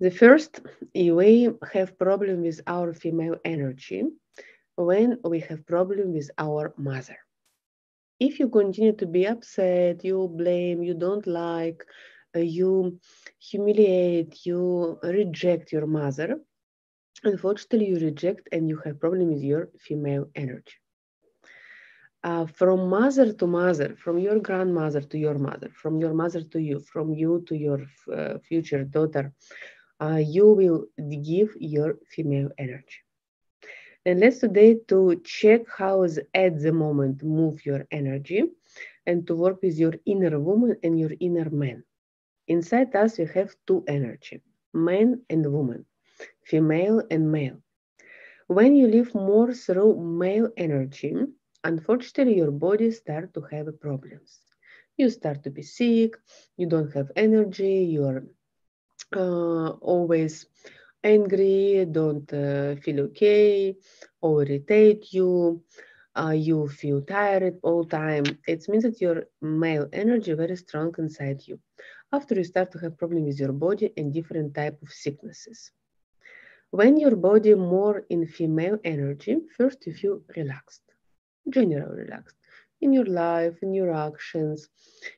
The first, we have problem with our female energy when we have problem with our mother. If you continue to be upset, you blame, you don't like, uh, you humiliate, you reject your mother, unfortunately you reject and you have problem with your female energy. Uh, from mother to mother, from your grandmother to your mother, from your mother to you, from you to your uh, future daughter, uh, you will give your female energy. And let's today to check how is at the moment move your energy and to work with your inner woman and your inner man. Inside us, we have two energy, man and woman, female and male. When you live more through male energy, unfortunately, your body start to have problems. You start to be sick, you don't have energy, you're uh, always angry, don't uh, feel okay, or irritate you, uh, you feel tired all time. It means that your male energy very strong inside you. After you start to have problem with your body and different type of sicknesses. When your body more in female energy, first you feel relaxed, general relaxed in your life, in your actions.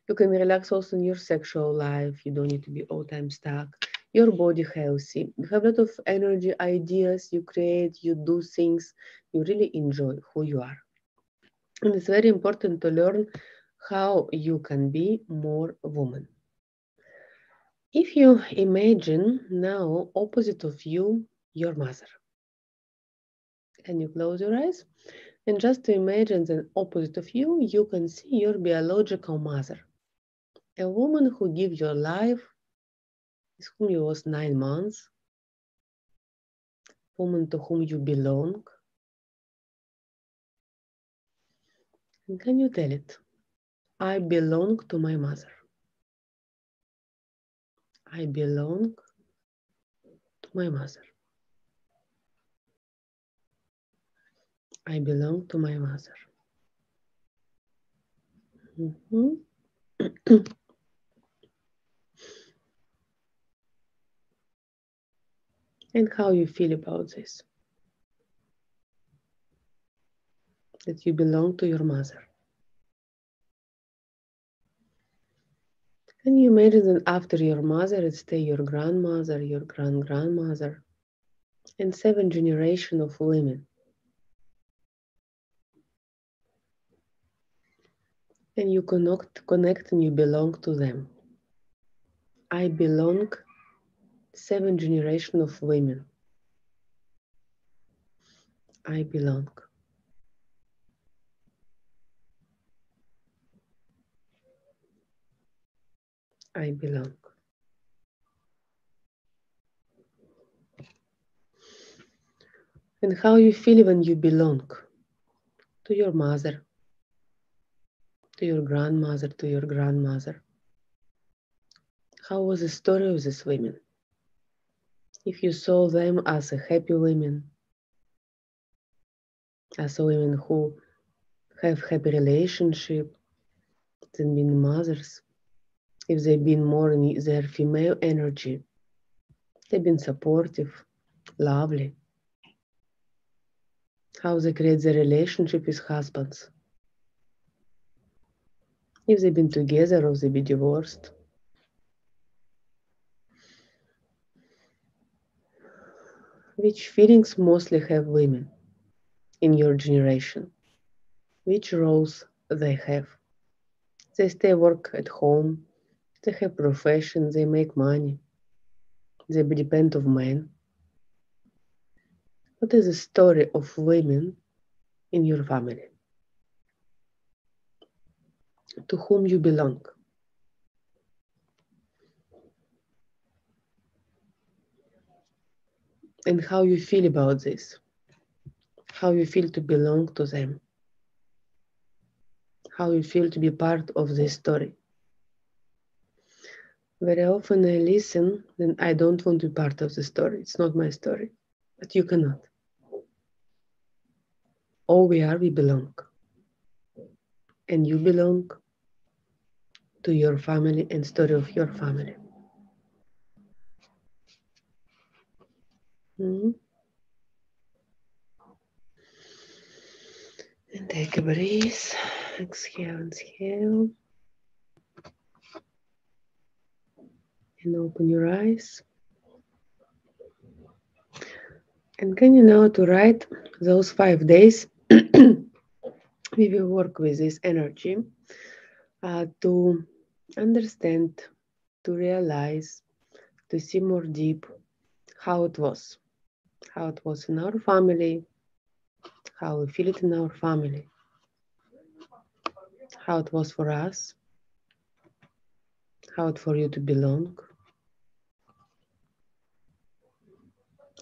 You can relax also in your sexual life. You don't need to be all time stuck. Your body healthy. You have a lot of energy, ideas. You create, you do things. You really enjoy who you are. And it's very important to learn how you can be more woman. If you imagine now opposite of you, your mother. Can you close your eyes? And just to imagine the opposite of you, you can see your biological mother. A woman who gave your life, with whom you was nine months, woman to whom you belong. And can you tell it? I belong to my mother. I belong to my mother. I belong to my mother. Mm-hmm. and how you feel about this. That you belong to your mother. Can you imagine that after your mother, it stay your grandmother, your grand grandmother, and seven generation of women? And you connect, connect and you belong to them. I belong seven generation of women. I belong. I belong. And how you feel when you belong to your mother, to your grandmother, to your grandmother. How was the story of these women? If you saw them as a happy women, as women who have happy relationship, then being mothers, if they've been more in their female energy, they've been supportive, lovely. How they create the relationship with husbands if they've been together or they be divorced. Which feelings mostly have women in your generation? Which roles they have? They stay work at home, they have profession, they make money, they depend of men. What is the story of women in your family? To whom you belong. And how you feel about this, how you feel to belong to them, how you feel to be part of this story. Very often I listen, then I don't want to be part of the story. It's not my story, but you cannot. All we are, we belong. And you belong to your family and story of your family. Mm-hmm. And take a breath. Exhale, inhale. And open your eyes. And can you now to write those five days? we will work with this energy uh, to understand, to realize, to see more deep how it was, how it was in our family, how we feel it in our family, how it was for us, how it for you to belong,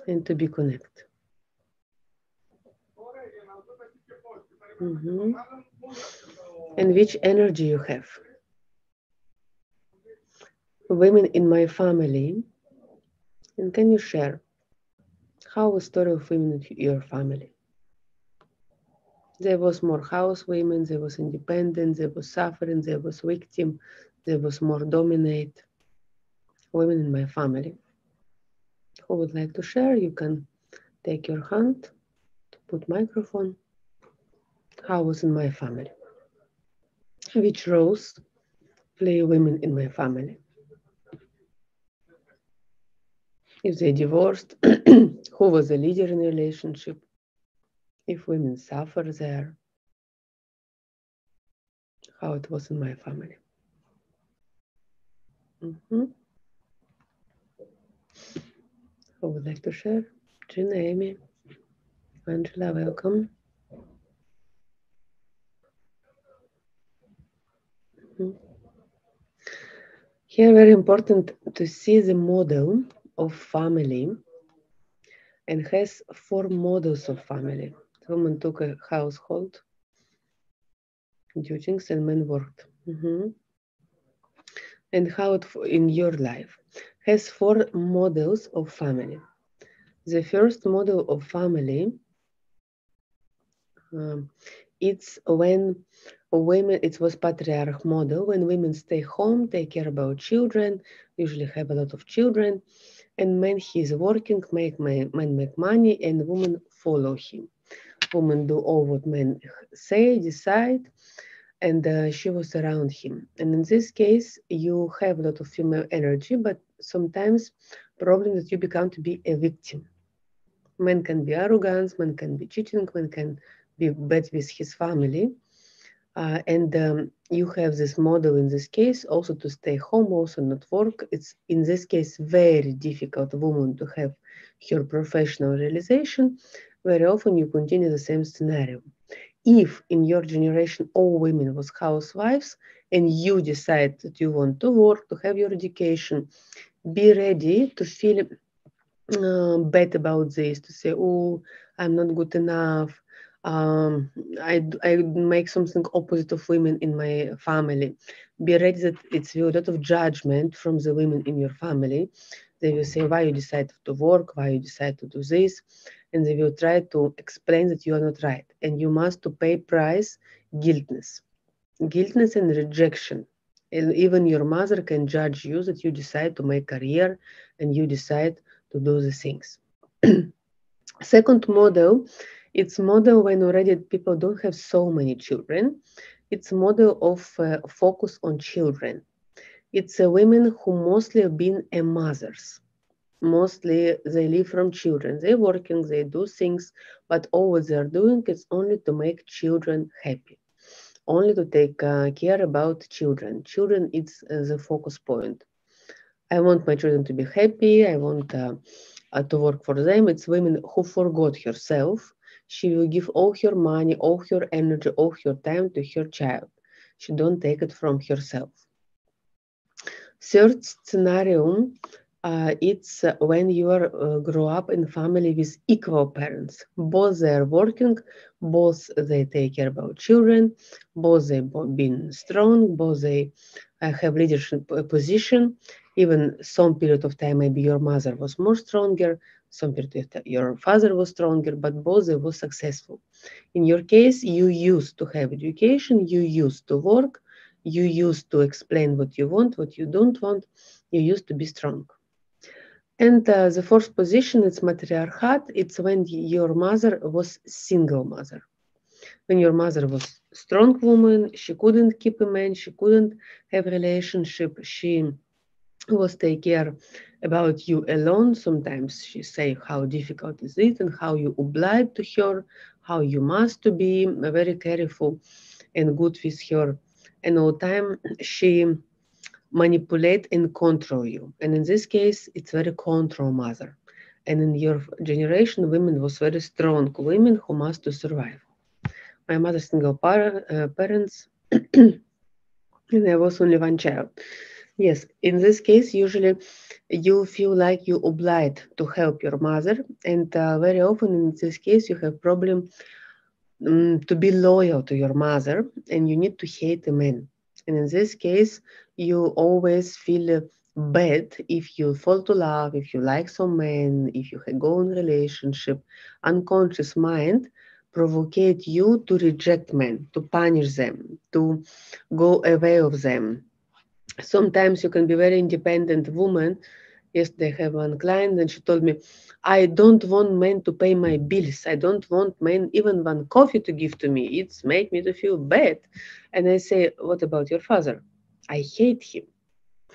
and to be connected. Mm-hmm. And which energy you have. Women in my family, and can you share how a story of women in your family? There was more house women, there was independent, there was suffering, there was victim, there was more dominate. Women in my family. Who would like to share? You can take your hand, put microphone. How was in my family? Which roles play women in my family? If they divorced, who was the leader in the relationship? If women suffer there, how it was in my family. Mm-hmm. Who would like to share? Gina, Amy, Angela, welcome. Mm-hmm. Here, very important to see the model of family and has four models of family. Woman took a household duties and men worked. Mm-hmm. And how it in your life has four models of family. The first model of family, um, it's when women, it was patriarch model, when women stay home, take care about children, usually have a lot of children, and men he's working, make men make money, and women follow him. Women do all what men say, decide, and uh, she was around him. And in this case, you have a lot of female energy, but sometimes problem that you become to be a victim. Men can be arrogant, men can be cheating, man can bad with his family. Uh, and um, you have this model in this case also to stay home, also not work. It's in this case very difficult woman to have her professional realization. Very often you continue the same scenario. If in your generation all women was housewives and you decide that you want to work, to have your education, be ready to feel uh, bad about this, to say, oh, I'm not good enough, um, I, I make something opposite of women in my family. Be ready that it's a lot of judgment from the women in your family. They will say why you decide to work, why you decide to do this, and they will try to explain that you are not right, and you must to pay price guiltness, guiltness and rejection. And even your mother can judge you that you decide to make career and you decide to do the things. Second model it's model when already people don't have so many children. It's model of uh, focus on children. It's uh, women who mostly have been mothers. Mostly they live from children. They're working, they do things, but all they're doing is only to make children happy. Only to take uh, care about children. Children is uh, the focus point. I want my children to be happy. I want uh, uh, to work for them. It's women who forgot herself she will give all her money, all her energy, all her time to her child. She don't take it from herself. Third scenario, uh, it's when you are uh, grow up in family with equal parents. Both they are working, both they take care about children, both they been strong, both they uh, have leadership position. Even some period of time, maybe your mother was more stronger, your father was stronger, but both were successful. In your case, you used to have education, you used to work, you used to explain what you want, what you don't want, you used to be strong. And uh, the fourth position, it's matriarchat. It's when your mother was single mother. When your mother was strong woman, she couldn't keep a man, she couldn't have relationship. She was take care about you alone. Sometimes she say how difficult is it and how you obliged to her, how you must to be very careful and good with her. And all time she manipulate and control you. And in this case, it's very control mother. And in your generation, women was very strong women who must to survive. My mother single par- uh, parents, and there was only one child. Yes, in this case, usually you feel like you obliged to help your mother, and uh, very often in this case, you have problem um, to be loyal to your mother, and you need to hate a man. And in this case, you always feel bad if you fall to love, if you like some man, if you go in relationship. Unconscious mind provocate you to reject men, to punish them, to go away of them. Sometimes you can be very independent woman. Yes, they have one client and she told me, I don't want men to pay my bills. I don't want men even one coffee to give to me. It's make me to feel bad. And I say, what about your father? I hate him.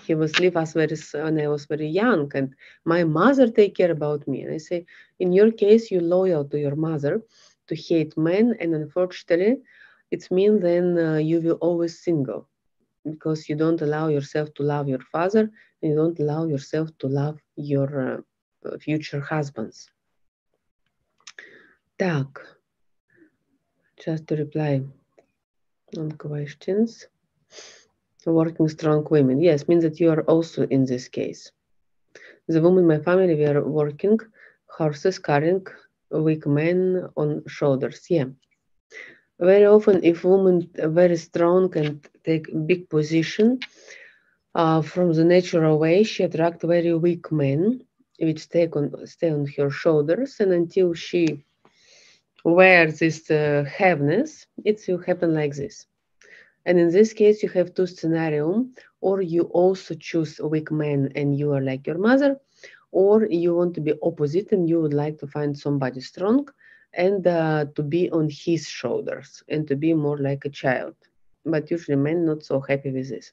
He was leave us very when I was very young, and my mother take care about me. And I say, in your case, you're loyal to your mother, to hate men, and unfortunately, it means then uh, you will always single because you don't allow yourself to love your father, and you don't allow yourself to love your uh, future husbands. Так, just to reply on questions working strong women. Yes, means that you are also in this case. The women in my family were working horses carrying weak men on shoulders. Yeah. Very often, if women are very strong and take big position uh, from the natural way, she attract very weak men, which take on stay on her shoulders, and until she wears this uh, heaviness, it will happen like this. And in this case, you have two scenarios, or you also choose a weak man and you are like your mother, or you want to be opposite and you would like to find somebody strong and uh, to be on his shoulders and to be more like a child. But usually men not so happy with this.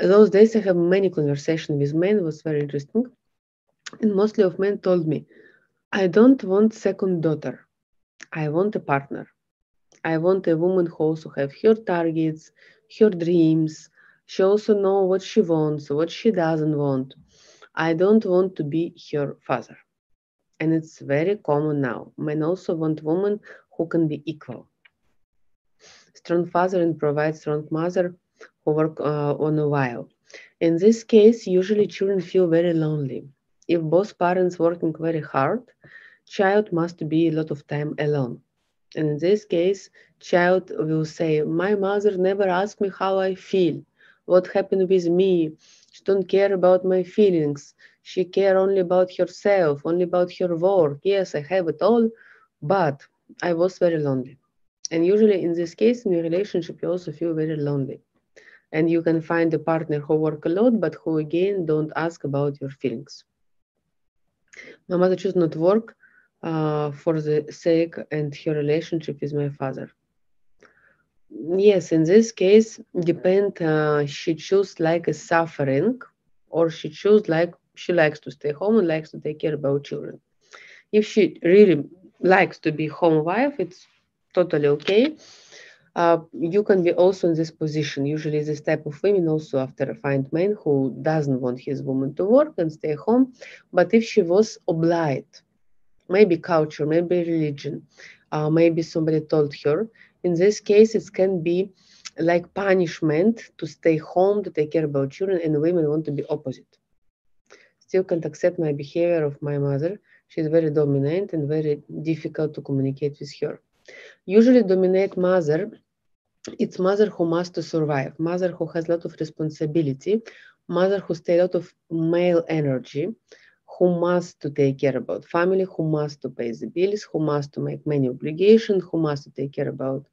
Those days I have many conversations with men, was very interesting. And mostly of men told me, I don't want second daughter. I want a partner. I want a woman who also have her targets, her dreams. She also know what she wants, what she doesn't want. I don't want to be her father. And it's very common now. Men also want women who can be equal. Strong father and provide strong mother who work uh, on a while. In this case, usually children feel very lonely. If both parents working very hard, child must be a lot of time alone. And in this case, child will say, my mother never asked me how I feel, what happened with me. She don't care about my feelings. She care only about herself, only about her work. Yes, I have it all, but I was very lonely. And usually in this case, in your relationship, you also feel very lonely. And you can find a partner who work a lot, but who again don't ask about your feelings. My mother choose not work uh, for the sake and her relationship with my father. Yes, in this case, depend. Uh, she choose like a suffering, or she choose like she likes to stay home and likes to take care about children. If she really likes to be home wife, it's totally okay. Uh, you can be also in this position. Usually, this type of women also after find man who doesn't want his woman to work and stay home. But if she was obliged maybe culture, maybe religion, uh, maybe somebody told her. In this case, it can be like punishment to stay home to take care about children, and women want to be opposite. Still can't accept my behavior of my mother. She's very dominant and very difficult to communicate with her. Usually, dominate mother. It's mother who must to survive. Mother who has a lot of responsibility. Mother who stay a lot of male energy who must to take care about family, who must to pay the bills, who must to make many obligations, who must to take care about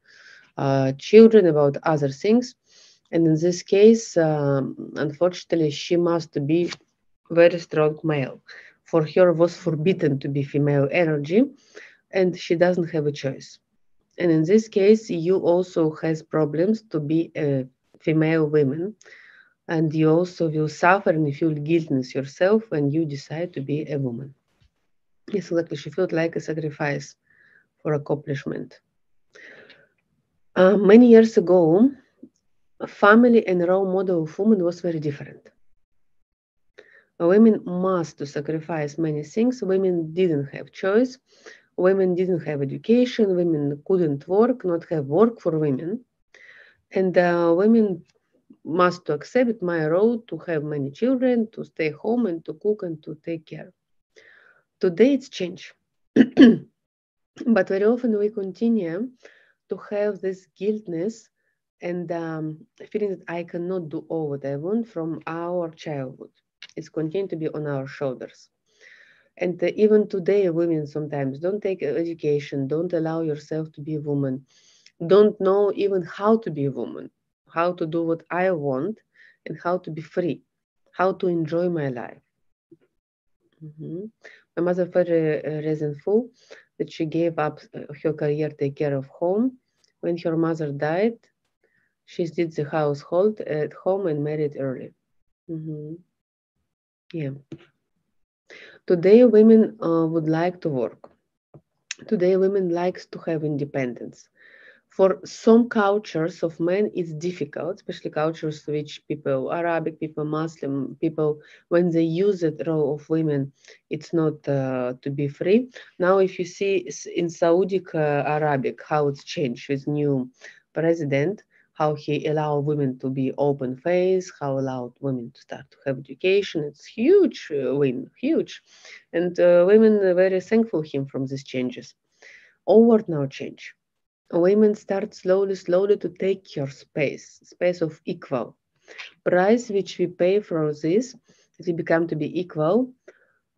uh, children, about other things. And in this case, um, unfortunately, she must be very strong male. For her was forbidden to be female energy and she doesn't have a choice. And in this case, you also has problems to be a female woman and you also will suffer and feel guiltiness yourself when you decide to be a woman. Yes, exactly. She felt like a sacrifice for accomplishment. Uh, many years ago, family and role model of women was very different. Women must to sacrifice many things. Women didn't have choice. Women didn't have education. Women couldn't work, not have work for women. And uh, women must to accept my role to have many children, to stay home and to cook and to take care. Today it's changed. but very often we continue to have this guiltness and um, feeling that I cannot do all what I want from our childhood. It's continuing to be on our shoulders. And uh, even today, women sometimes don't take education, don't allow yourself to be a woman, don't know even how to be a woman, how to do what I want, and how to be free, how to enjoy my life. Mm-hmm. My mother very uh, resentful that she gave up uh, her career, to take care of home. When her mother died, she did the household at home and married early. Mm-hmm. Yeah. Today, women uh, would like to work. Today, women likes to have independence. For some cultures of men, it's difficult, especially cultures which people, Arabic people, Muslim people, when they use the role of women, it's not uh, to be free. Now, if you see in Saudi uh, Arabic how it's changed with new president, how he allowed women to be open face, how allowed women to start to have education. It's huge uh, win, huge. And uh, women are very thankful him from these changes. Onward now change. Women start slowly, slowly to take your space, space of equal. Price which we pay for this, if you become to be equal,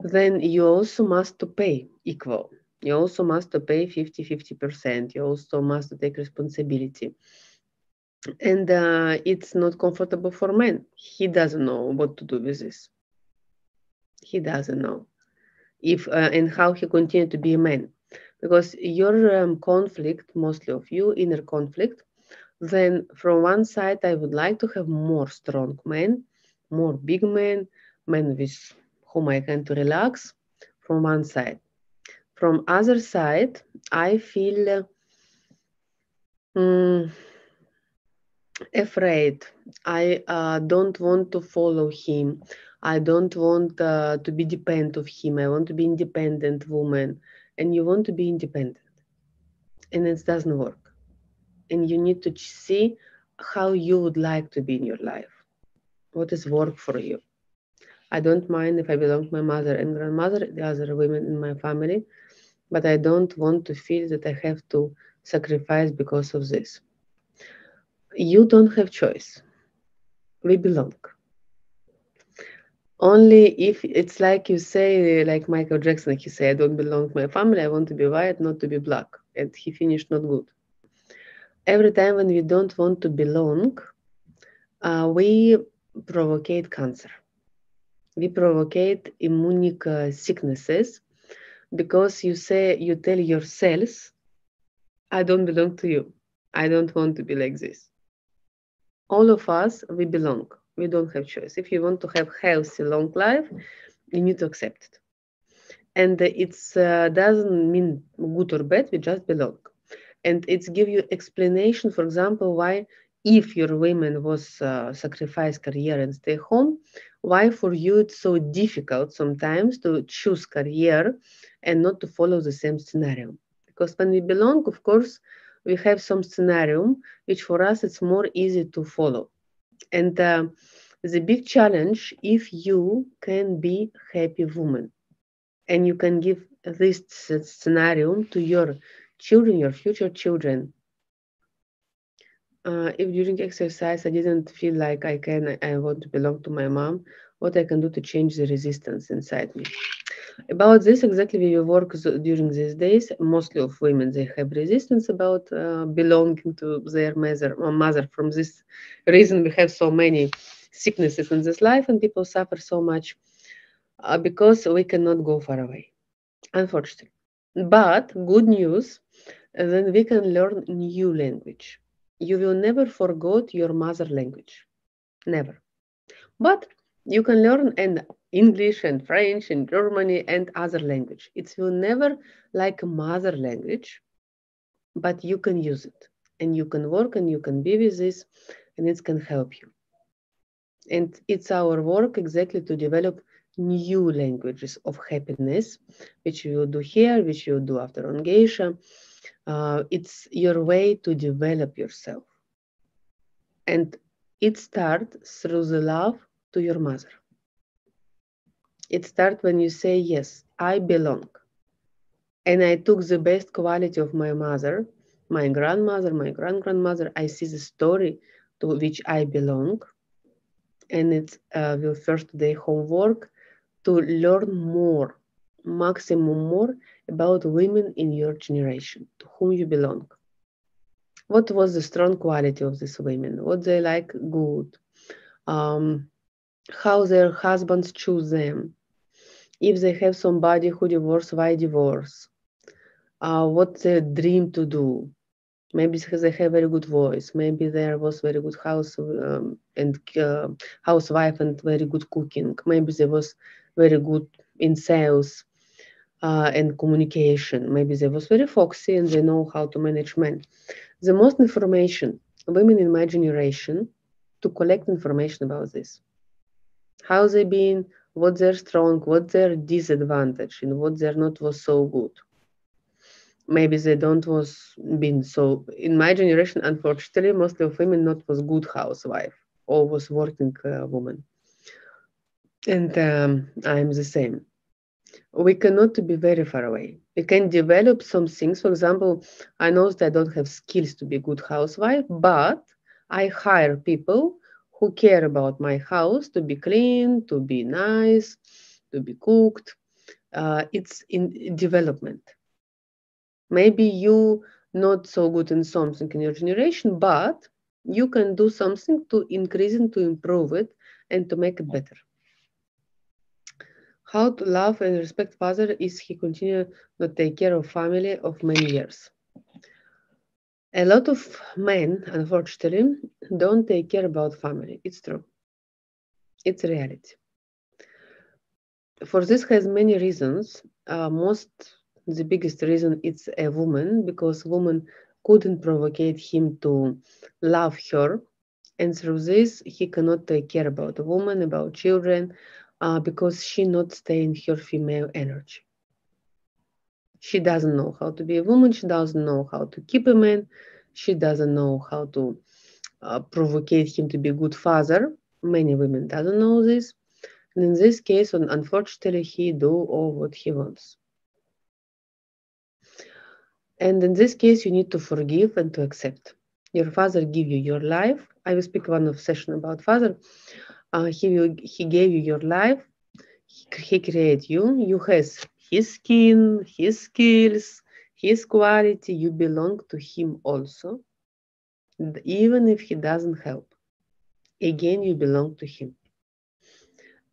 then you also must to pay equal. You also must to pay 50, 50%. You also must to take responsibility and uh, it's not comfortable for men. He doesn't know what to do with this. He doesn't know if uh, and how he continue to be a man, because your um, conflict, mostly of you, inner conflict. Then from one side, I would like to have more strong men, more big men, men with whom I can to relax. From one side, from other side, I feel. Uh, um, afraid. I uh, don't want to follow him. I don't want uh, to be dependent of him. I want to be independent woman. And you want to be independent. And it doesn't work. And you need to see how you would like to be in your life. What is work for you? I don't mind if I belong to my mother and grandmother, the other women in my family, but I don't want to feel that I have to sacrifice because of this you don't have choice. We belong. Only if it's like you say, like Michael Jackson, he said, I don't belong to my family, I want to be white, not to be black. And he finished not good. Every time when we don't want to belong, uh, we provocate cancer. We provocate immune sicknesses because you say, you tell your cells, I don't belong to you. I don't want to be like this all of us we belong. We don't have choice. If you want to have healthy long life you need to accept it. And it uh, doesn't mean good or bad we just belong. And it's give you explanation for example why if your women was uh, sacrifice career and stay home why for you it's so difficult sometimes to choose career and not to follow the same scenario? Because when we belong of course we have some scenario which for us it's more easy to follow. And uh, the big challenge if you can be happy woman and you can give this scenario to your children your future children uh, if during exercise i didn't feel like i can i want to belong to my mom what i can do to change the resistance inside me about this, exactly we work during these days. Mostly of women, they have resistance about uh, belonging to their mother, uh, mother. From this reason, we have so many sicknesses in this life and people suffer so much. uh, because we cannot go far away, unfortunately. But good news, then we can learn new language. You will never forget your mother language, never. But you can learn and English and French and Germany and other language. It will never like a mother language, but you can use it and you can work and you can be with this and it can help you. And it's our work exactly to develop new languages of happiness, which you will do here, which you do after on Geisha. Uh, it's your way to develop yourself. And it starts through the love to your mother. It starts when you say, Yes, I belong. And I took the best quality of my mother, my grandmother, my grand grandmother. I see the story to which I belong. And it's uh, your first day homework to learn more, maximum more about women in your generation, to whom you belong. What was the strong quality of these women? What they like good? Um, how their husbands choose them? If they have somebody who divorce, why divorce? Uh, what they dream to do? Maybe they have a very good voice. Maybe there was very good house um, and uh, housewife and very good cooking. Maybe there was very good in sales uh, and communication. Maybe they was very foxy and they know how to manage men. The most information, women in my generation, to collect information about this. How they been, what they're strong, what their disadvantage, and what they're not was so good? Maybe they don't was been so in my generation unfortunately mostly of women not was good housewife or was working uh, woman. And um, i'm the same. We cannot be very far away. We can develop some things. For example i know that i don't have skills to be good housewife but i hire people who care about my house to be clean to be nice to be cooked. Uh, it's in development. Maybe you not so good in something in your generation but you can do something to increase it to improve it and to make it better. How to love and respect father is he continue to take care of family of many years a lot of men unfortunately don't take care about family. It's true. It's reality. For this has many reasons. Uh, most the biggest reason it's a woman because woman couldn't provocate him to love her. And through this he cannot take care about a woman about children uh, because she not stay in her female energy she doesn't know how to be a woman she doesn't know how to keep a man she doesn't know how to uh, provocate him to be a good father many women doesn't know this and in this case unfortunately he do all what he wants and in this case, you need to forgive and to accept. Your father give you your life. I will speak one of session about father. Uh, he will, he gave you your life. He, he created you. You has his skin, his skills, his quality. You belong to him also, even if he doesn't help. Again, you belong to him.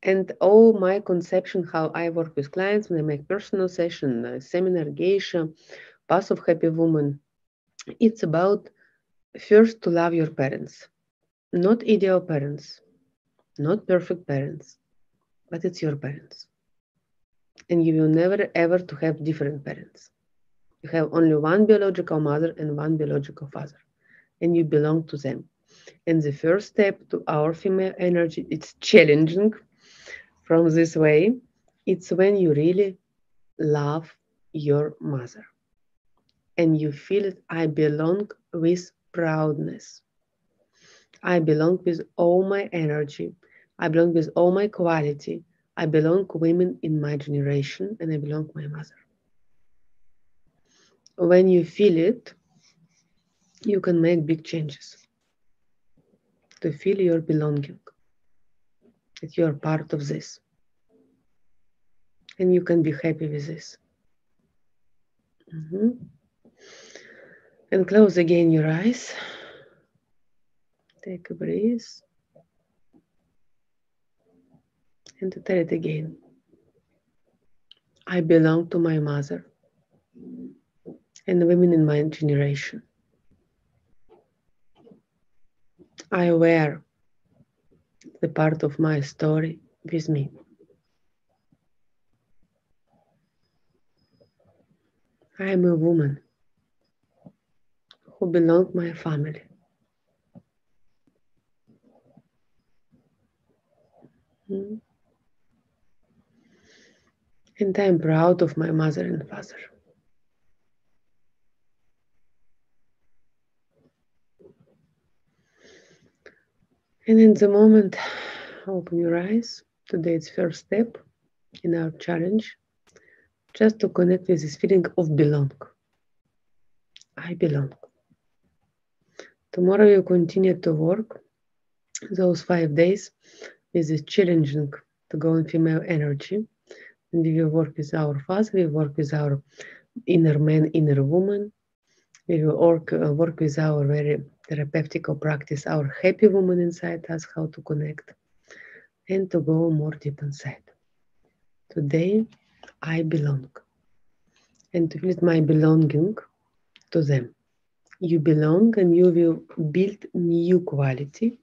And all my conception, how I work with clients when I make personal session, uh, seminar, geisha, path of happy woman it's about first to love your parents not ideal parents not perfect parents but it's your parents and you will never ever to have different parents you have only one biological mother and one biological father and you belong to them and the first step to our female energy it's challenging from this way it's when you really love your mother and you feel it, I belong with proudness. I belong with all my energy. I belong with all my quality. I belong to women in my generation and I belong to my mother. When you feel it, you can make big changes. To feel your belonging, that you are part of this. And you can be happy with this. Mm-hmm. And close again your eyes. Take a breath. And to tell it again. I belong to my mother and the women in my generation. I wear the part of my story with me. I am a woman who belong to my family. Hmm. And I am proud of my mother and father. And in the moment, open your eyes. Today it's first step in our challenge, just to connect with this feeling of belong. I belong. Tomorrow you continue to work those five days with this challenging to go in female energy. And we work with our father, we work with our inner man, inner woman. We will work, uh, work with our very therapeutical practice our happy woman inside us, how to connect, and to go more deep inside. Today, I belong, and to feel my belonging to them. You belong and you will build new quality,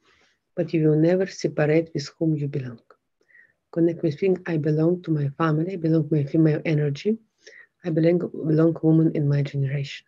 but you will never separate with whom you belong. Connect with being I belong to my family, I belong to my female energy, I belong, belong woman in my generation.